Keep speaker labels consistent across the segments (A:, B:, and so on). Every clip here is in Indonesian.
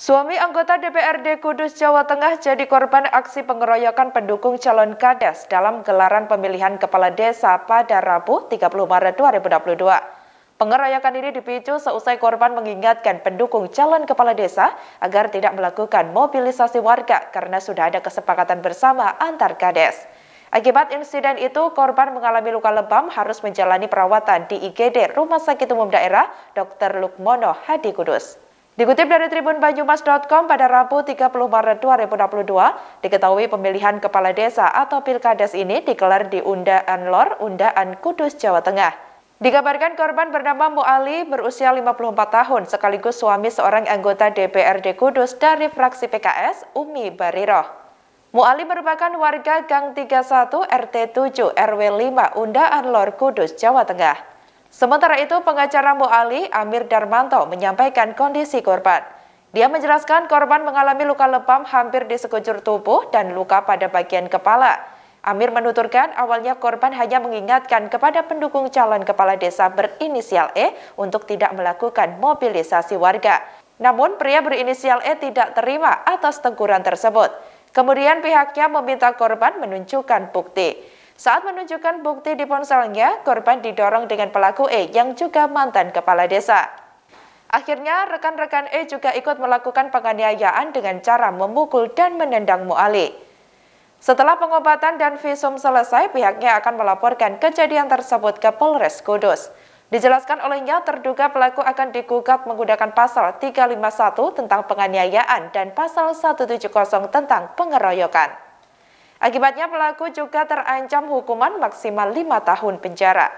A: Suami anggota DPRD Kudus Jawa Tengah jadi korban aksi pengeroyokan pendukung calon Kades dalam gelaran pemilihan kepala desa pada Rabu 30 Maret 2022. Pengeroyokan ini dipicu seusai korban mengingatkan pendukung calon kepala desa agar tidak melakukan mobilisasi warga karena sudah ada kesepakatan bersama antar Kades. Akibat insiden itu, korban mengalami luka lebam harus menjalani perawatan di IGD Rumah Sakit Umum Daerah Dr. Lukmono Hadi Kudus. Dikutip dari Tribun Banyumas.com pada Rabu 30 Maret 2022, diketahui pemilihan kepala desa atau pilkades ini digelar di Undaan Lor, Undaan Kudus, Jawa Tengah. Dikabarkan korban bernama Muali berusia 54 tahun sekaligus suami seorang anggota DPRD Kudus dari fraksi PKS, Umi Bariroh. Muali merupakan warga Gang 31 RT 7 RW 5 Undaan Lor Kudus, Jawa Tengah. Sementara itu, pengacara Ali Amir Darmanto, menyampaikan kondisi korban. Dia menjelaskan korban mengalami luka lebam hampir di sekujur tubuh dan luka pada bagian kepala. Amir menuturkan awalnya korban hanya mengingatkan kepada pendukung calon kepala desa berinisial E untuk tidak melakukan mobilisasi warga. Namun pria berinisial E tidak terima atas teguran tersebut. Kemudian pihaknya meminta korban menunjukkan bukti. Saat menunjukkan bukti di ponselnya, korban didorong dengan pelaku E yang juga mantan kepala desa. Akhirnya, rekan-rekan E juga ikut melakukan penganiayaan dengan cara memukul dan menendang Muali. Setelah pengobatan dan visum selesai, pihaknya akan melaporkan kejadian tersebut ke Polres Kudus. Dijelaskan olehnya, terduga pelaku akan digugat menggunakan pasal 351 tentang penganiayaan dan pasal 170 tentang pengeroyokan. Akibatnya pelaku juga terancam hukuman maksimal 5 tahun penjara.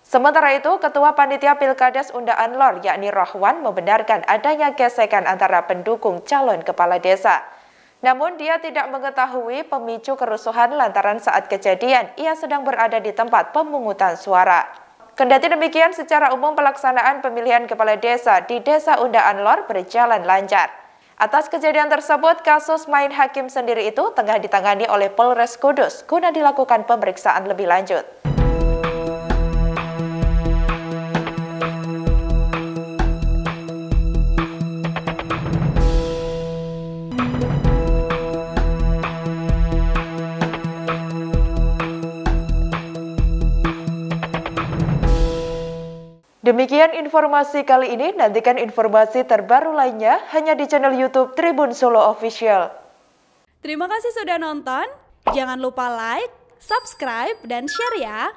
A: Sementara itu, Ketua Panitia Pilkades Undaan Lor yakni Rohwan membenarkan adanya gesekan antara pendukung calon kepala desa. Namun dia tidak mengetahui pemicu kerusuhan lantaran saat kejadian ia sedang berada di tempat pemungutan suara. Kendati demikian, secara umum pelaksanaan pemilihan kepala desa di Desa Undaan Lor berjalan lancar. Atas kejadian tersebut, kasus main hakim sendiri itu tengah ditangani oleh Polres Kudus guna dilakukan pemeriksaan lebih lanjut. Demikian informasi kali ini, nantikan informasi terbaru lainnya hanya di channel YouTube Tribun Solo Official.
B: Terima kasih sudah nonton, jangan lupa like, subscribe, dan share ya!